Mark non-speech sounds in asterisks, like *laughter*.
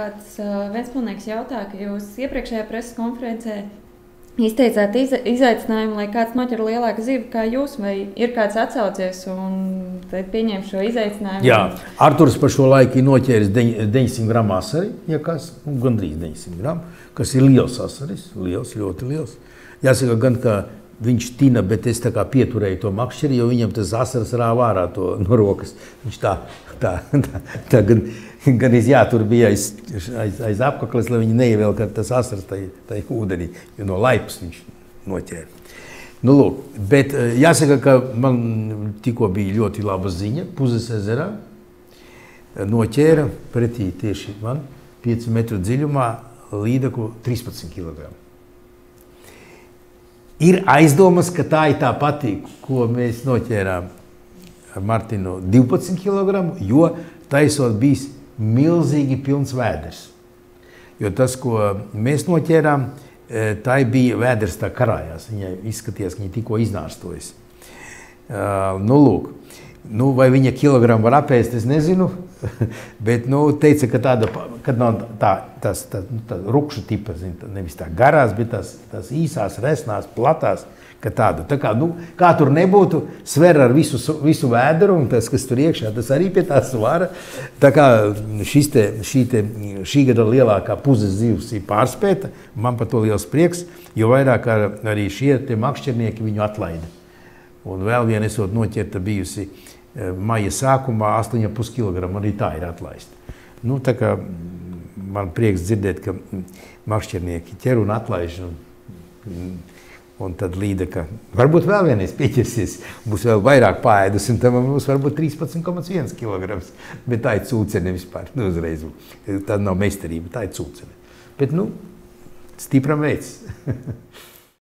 Kāds Vēnspilnieks jautā, ka jūs iepriekšējā preses konferencē izteicāt iz, izaicinājumu, lai kāds noķer lielāku zivu kā jūs, vai ir kāds atsaucies un pieņem šo izaicinājumu? Jā, Arthurs par šo laiku ir noķēris 900 gramu asari, ja kas, nu, gandrīz 900 gramu, kas ir liels asaris, liels, ļoti liels. Jāsaka gan, ka viņš tina, bet es tā kā pieturēju to makšķeri, jo viņam tas asars rāvā ārā to no rokas. Viņš tā, tā, tā, tā gan, gan jātur bija aiz, aiz, aiz apakles, lai viņi neievelk tas asars tai, tai ūdenī, jo no laipas viņš noķēra. Nu, lūk, bet jāsaka, ka man tikko bija ļoti laba ziņa. Puzes ezerā noķēra pretī tieši man 5 metru dziļumā līdaku 13 kg. Ir aizdomas, ka tā ir tā pati, ko mēs noķērām ar Martinu 12 kg, jo taisot bijis milzīgi pilns vēders. Jo tas, ko mēs noķērām, tā bija vēders, tā karājās. Viņai izskatījās, ka viņa tikko iznārstojas. Uh, nu, lūk, Nu, vai viņa kilogramu var apēst, es nezinu. *laughs* Bet nu, teica, ka tāda kad nav tā, tas, tā, nu, tā rupša tipa, zin, nevis tā garās, bet tās, tās īsās, resnās, platās. Tāda. Tā kā, nu, kā tur nebūtu, sver ar visu, visu vēdru, un tas, kas tur iekšā, tas arī pie tā svara. Tā kā te, šī, te, šī gada lielākā puzes zivs ir pārspēta, man par to liels prieks, jo vairāk ar, arī šie makšķernieki viņu atlaida. Un vēl viena esot noķerta bijusi Eh, maija sākumā 8,5 kg. Arī tā ir atlaista. Nu, tā kā man prieks dzirdēt, ka makšķernieki ķer un atlaiž. Un, un tad līda, ka varbūt vēl vienreiz pieķersies, būs vēl vairāk pāēdus, un tam būs varbūt 13,1 kg. Bet tā ir cūcene vispār. Nu, uzreiz. Tā nav meistarība, tā ir cūcene. Bet, nu, stipram veids. *laughs*